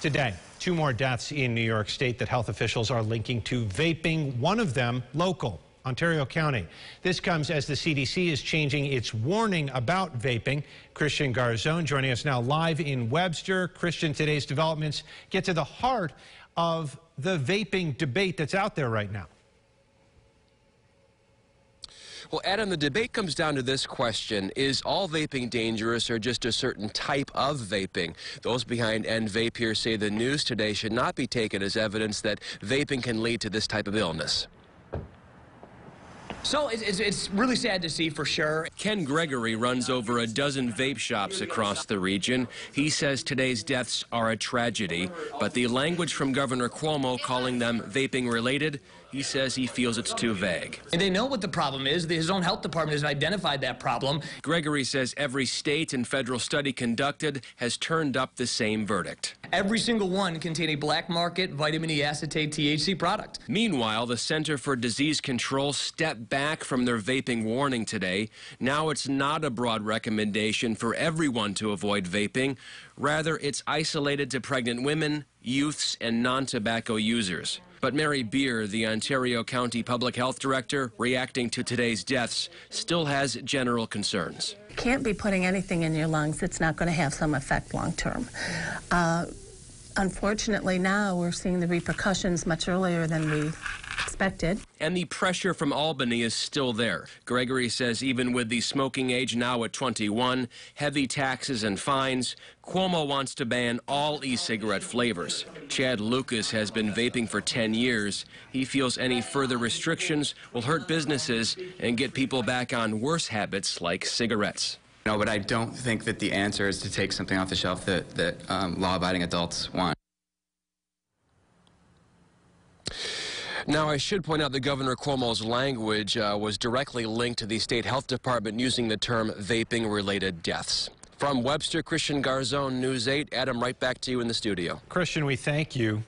Today, two more deaths in New York State that health officials are linking to vaping, one of them local. Ontario County. This comes as the CDC is changing its warning about vaping. Christian Garzone joining us now live in Webster. Christian, today's developments get to the heart of the vaping debate that's out there right now. Well, Adam, the debate comes down to this question. Is all vaping dangerous or just a certain type of vaping? Those behind End Vape here say the news today should not be taken as evidence that vaping can lead to this type of illness. So it's, it's, really sad to see for sure. Ken Gregory runs over a dozen vape shops across the region. He says today's deaths are a tragedy, but the language from Governor Cuomo calling them vaping related he says he feels it's too vague. And they know what the problem is. His own health department has identified that problem. Gregory says every state and federal study conducted has turned up the same verdict. Every single one contain a black market vitamin E acetate THC product. Meanwhile, the Center for Disease Control stepped back from their vaping warning today. Now it's not a broad recommendation for everyone to avoid vaping. Rather, it's isolated to pregnant women, youths, and non-tobacco users. But Mary Beer, the Ontario County Public Health Director, reacting to today's deaths, still has general concerns. Can't be putting anything in your lungs that's not going to have some effect long term. Uh, unfortunately, now we're seeing the repercussions much earlier than we expected. And the pressure from Albany is still there. Gregory says even with the smoking age now at 21, heavy taxes and fines, Cuomo wants to ban all e-cigarette flavors. Chad Lucas has been vaping for 10 years. He feels any further restrictions will hurt businesses and get people back on worse habits like cigarettes. No, but I don't think that the answer is to take something off the shelf that, that um, law-abiding adults want. Now, I should point out that Governor Cuomo's language uh, was directly linked to the state health department using the term vaping-related deaths. From Webster, Christian Garzone, News 8. Adam, right back to you in the studio. Christian, we thank you.